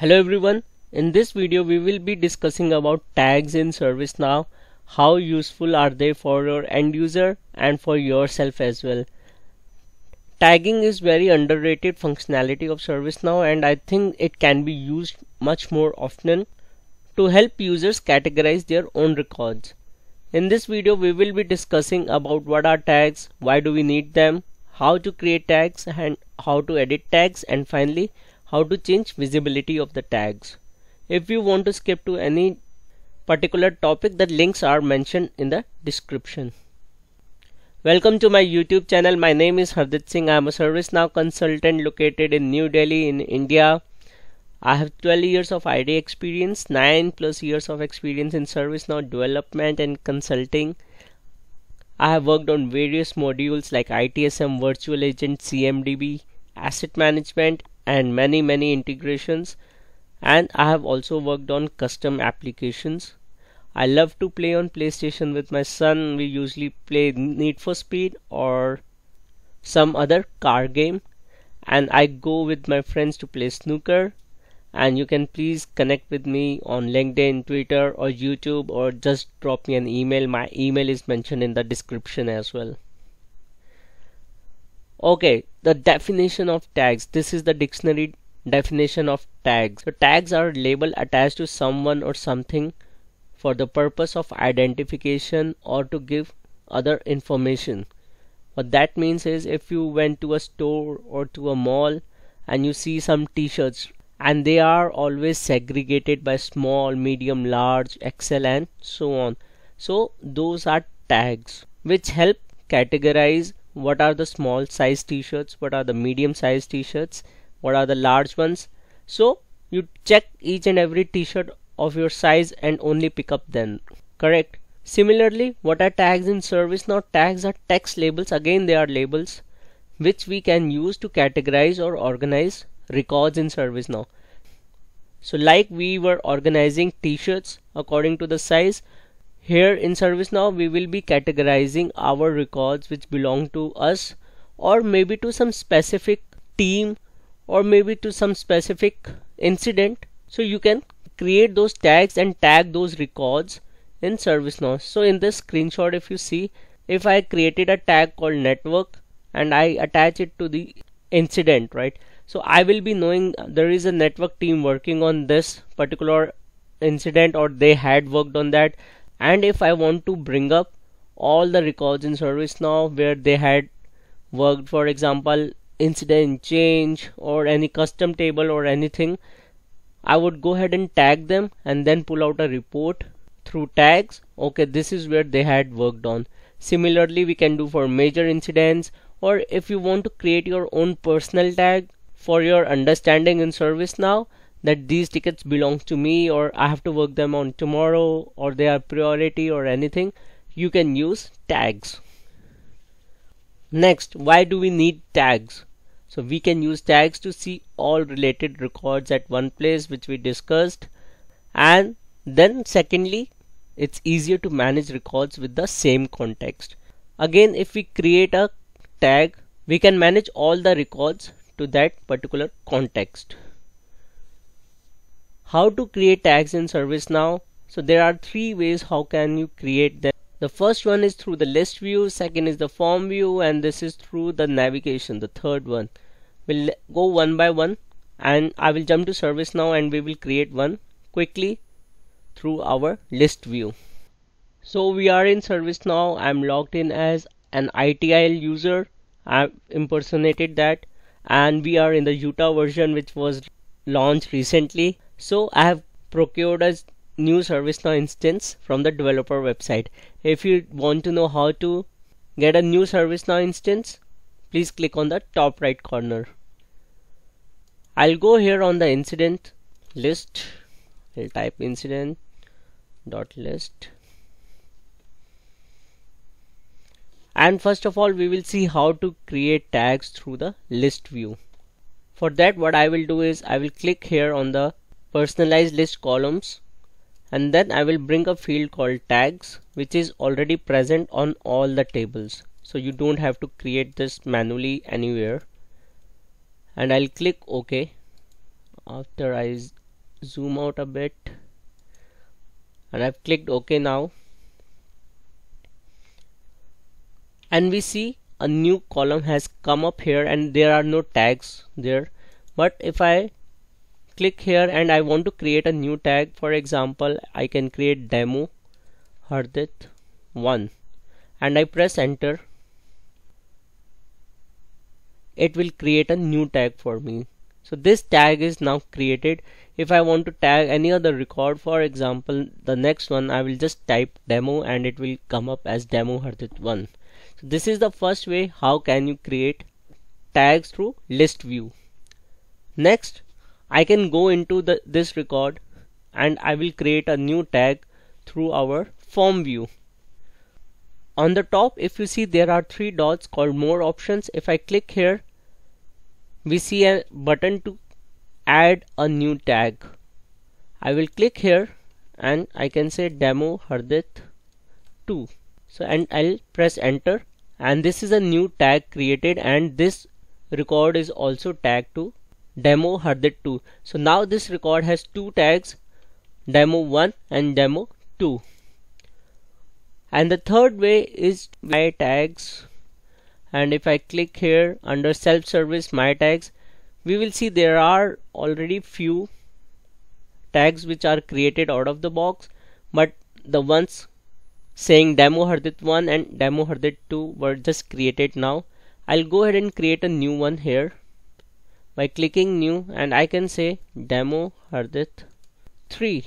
Hello everyone, in this video we will be discussing about tags in ServiceNow, how useful are they for your end user and for yourself as well. Tagging is very underrated functionality of ServiceNow and I think it can be used much more often to help users categorize their own records. In this video we will be discussing about what are tags, why do we need them, how to create tags and how to edit tags and finally how to change visibility of the tags. If you want to skip to any particular topic the links are mentioned in the description. Welcome to my YouTube channel. My name is Hardit Singh. I am a ServiceNow consultant located in New Delhi in India. I have 12 years of IT experience, 9 plus years of experience in ServiceNow development and consulting. I have worked on various modules like ITSM, Virtual Agent, CMDB, Asset Management and many many integrations and I have also worked on custom applications. I love to play on PlayStation with my son. We usually play Need for Speed or some other car game and I go with my friends to play snooker and you can please connect with me on LinkedIn, Twitter or YouTube or just drop me an email. My email is mentioned in the description as well okay the definition of tags. This is the dictionary definition of tags. So tags are label attached to someone or something for the purpose of identification or to give other information. What that means is if you went to a store or to a mall and you see some t-shirts and they are always segregated by small medium large xl and so on. So those are tags which help categorize what are the small size t-shirts? What are the medium size t-shirts? What are the large ones? So you check each and every t-shirt of your size and only pick up them. Correct? Similarly what are tags in service? Now tags are text labels. Again they are labels which we can use to categorize or organize records in ServiceNow. So like we were organizing t-shirts according to the size here in ServiceNow we will be categorizing our records which belong to us or maybe to some specific team or maybe to some specific incident. So you can create those tags and tag those records in ServiceNow. So in this screenshot if you see if I created a tag called network and I attach it to the incident right so I will be knowing there is a network team working on this particular incident or they had worked on that and if I want to bring up all the records in ServiceNow where they had worked for example incident change or any custom table or anything I would go ahead and tag them and then pull out a report through tags. Okay this is where they had worked on. Similarly we can do for major incidents or if you want to create your own personal tag for your understanding in ServiceNow that these tickets belong to me or I have to work them on tomorrow or they are priority or anything you can use tags. Next why do we need tags? So we can use tags to see all related records at one place which we discussed. And then secondly it's easier to manage records with the same context. Again if we create a tag we can manage all the records to that particular context how to create tags in ServiceNow so there are three ways how can you create them the first one is through the list view second is the form view and this is through the navigation the third one. We'll go one by one and I will jump to ServiceNow and we will create one quickly through our list view. So we are in ServiceNow I'm logged in as an ITIL user. I've impersonated that and we are in the Utah version which was launched recently so I have procured a new ServiceNow instance from the developer website. If you want to know how to get a new ServiceNow instance, please click on the top right corner. I'll go here on the incident list. I'll type incident dot list and first of all we will see how to create tags through the list view for that what I will do is I will click here on the personalized list columns and then I will bring a field called tags which is already present on all the tables. So you don't have to create this manually anywhere. And I'll click OK. After I zoom out a bit. And I've clicked OK now. And we see a new column has come up here and there are no tags there. But if I click here and I want to create a new tag. For example I can create demo Hardit 1 and I press enter. It will create a new tag for me. So this tag is now created. If I want to tag any other record for example the next one I will just type demo and it will come up as demo Hardit 1 so this is the first way how can you create tags through list view. Next I can go into the this record and I will create a new tag through our form view. On the top if you see there are three dots called more options. If I click here we see a button to add a new tag. I will click here and I can say demo Hardit 2 so and I'll press enter. And this is a new tag created and this record is also tagged to demo Hardit 2 so now this record has two tags demo 1 and demo 2 and the third way is my tags. And if I click here under self-service my tags we will see there are already few tags which are created out of the box. But the ones saying demo Hardit 1 and demo Hardit 2 were just created now. I'll go ahead and create a new one here by clicking new and I can say demo Hardit 3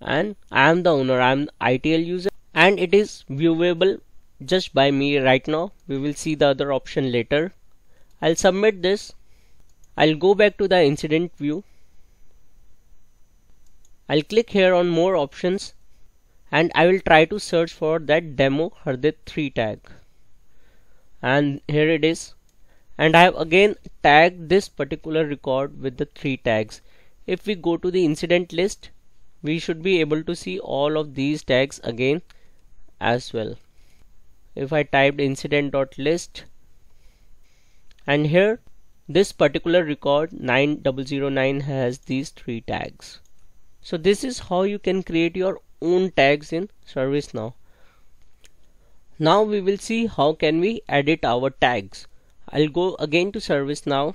and I am the owner I am ITIL user and it is viewable just by me right now. We will see the other option later. I'll submit this. I'll go back to the incident view. I'll click here on more options and I will try to search for that demo Hardit 3 tag. And here it is and I have again tagged this particular record with the three tags. If we go to the incident list we should be able to see all of these tags again as well. If I typed incident.list and here this particular record 9009 has these three tags. So this is how you can create your own tags in ServiceNow now we will see how can we edit our tags I'll go again to ServiceNow.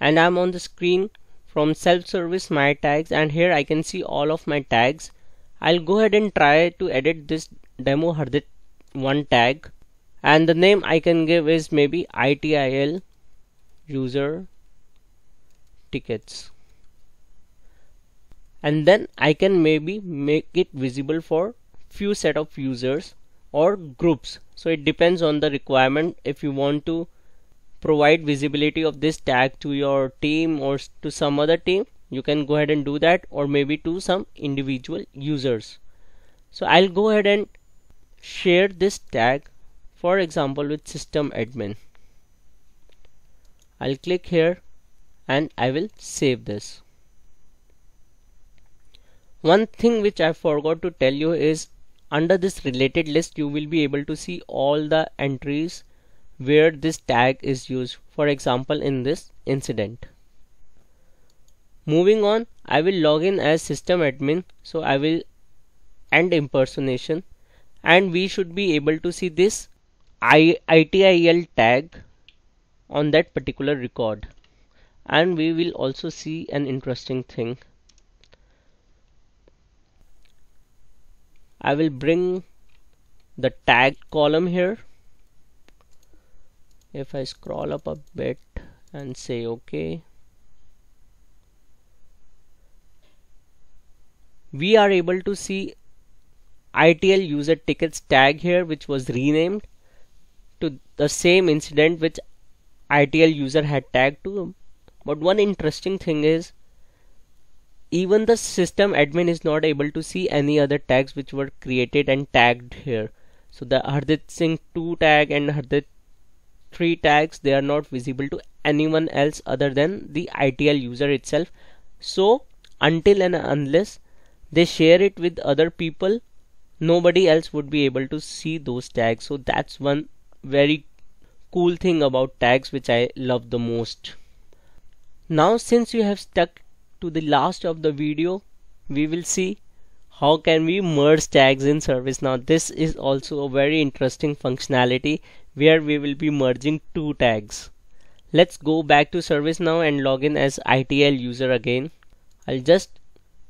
And I'm on the screen from self-service my tags and here I can see all of my tags. I'll go ahead and try to edit this demo Hardit one tag. And the name I can give is maybe ITIL user tickets. And then I can maybe make it visible for few set of users or groups. So it depends on the requirement. If you want to provide visibility of this tag to your team or to some other team you can go ahead and do that or maybe to some individual users. So I'll go ahead and share this tag for example with system admin. I'll click here and I will save this. One thing which I forgot to tell you is under this related list you will be able to see all the entries where this tag is used for example in this incident. Moving on I will log in as system admin so I will end impersonation and we should be able to see this I ITIL tag on that particular record. And we will also see an interesting thing. I will bring the tag column here if I scroll up a bit and say OK we are able to see ITIL user tickets tag here which was renamed to the same incident which ITIL user had tagged to but one interesting thing is even the system admin is not able to see any other tags which were created and tagged here. So the Hardit Singh 2 tag and Hardit 3 tags they are not visible to anyone else other than the ITIL user itself. So until and unless they share it with other people nobody else would be able to see those tags. So that's one very cool thing about tags which I love the most. Now since you have stuck to the last of the video we will see how can we merge tags in ServiceNow this is also a very interesting functionality where we will be merging two tags. Let's go back to ServiceNow and log in as ITIL user again. I'll just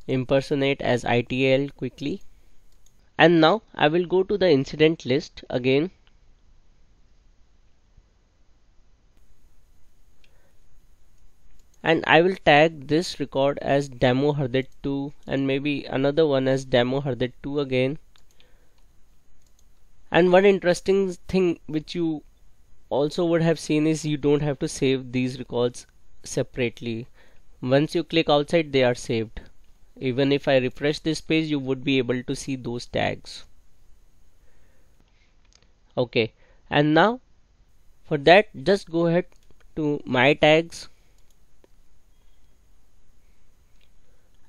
impersonate as ITIL quickly. And now I will go to the incident list again. And I will tag this record as demo Hardit 2 and maybe another one as demo Hardit 2 again and one interesting thing which you also would have seen is you don't have to save these records separately. Once you click outside they are saved. Even if I refresh this page you would be able to see those tags. Okay. And now for that just go ahead to my tags.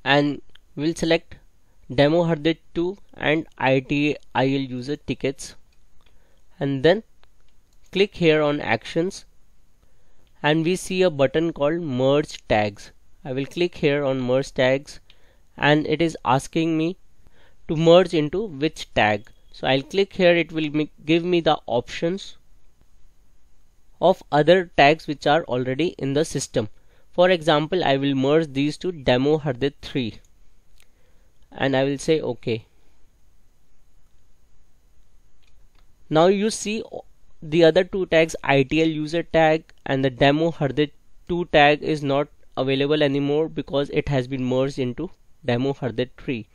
And we'll select demo Hardit 2 and ITIL user tickets. And then click here on actions and we see a button called merge tags. I will click here on merge tags and it is asking me to merge into which tag. So I'll click here. It will give me the options of other tags which are already in the system. For example I will merge these to demo Hardit 3 and I will say OK now you see oh, the other two tags ITIL user tag and the demo Hardit 2 tag is not available anymore because it has been merged into demo Hardit 3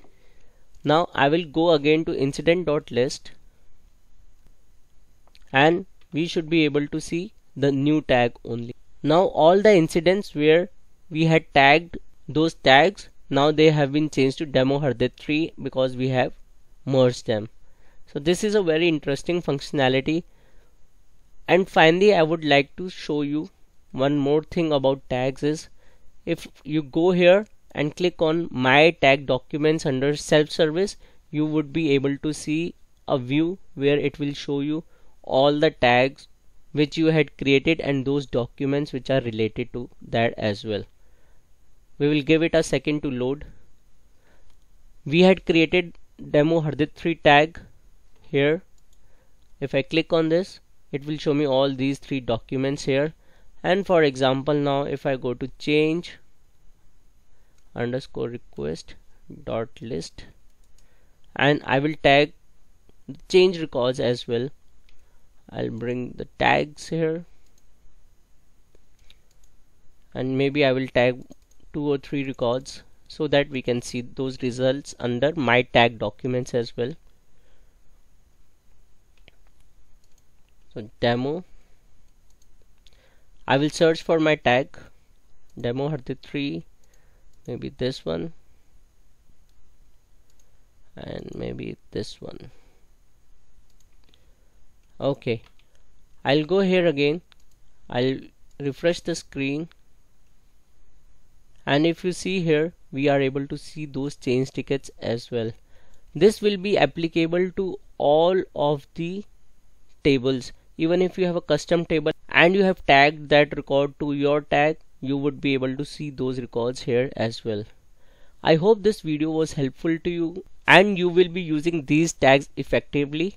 now I will go again to incident.list and we should be able to see the new tag only. Now all the incidents where we had tagged those tags now they have been changed to demo Hardit 3 because we have merged them. So this is a very interesting functionality. And finally I would like to show you one more thing about tags is if you go here and click on my tag documents under self-service you would be able to see a view where it will show you all the tags which you had created and those documents which are related to that as well we will give it a second to load. We had created demo Hardit 3 tag here. If I click on this it will show me all these three documents here. And for example now if I go to change underscore request dot list and I will tag change records as well. I'll bring the tags here. And maybe I will tag two or three records so that we can see those results under my tag documents as well. So demo. I will search for my tag. Demo Hardit 3 maybe this one. And maybe this one. Okay. I'll go here again. I'll refresh the screen and if you see here we are able to see those change tickets as well. This will be applicable to all of the tables. Even if you have a custom table and you have tagged that record to your tag you would be able to see those records here as well. I hope this video was helpful to you and you will be using these tags effectively.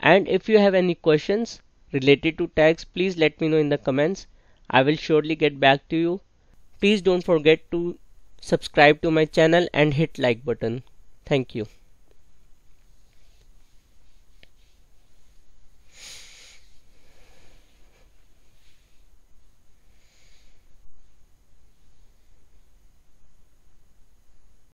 And if you have any questions related to tags please let me know in the comments. I will surely get back to you please don't forget to subscribe to my channel and hit like button. Thank you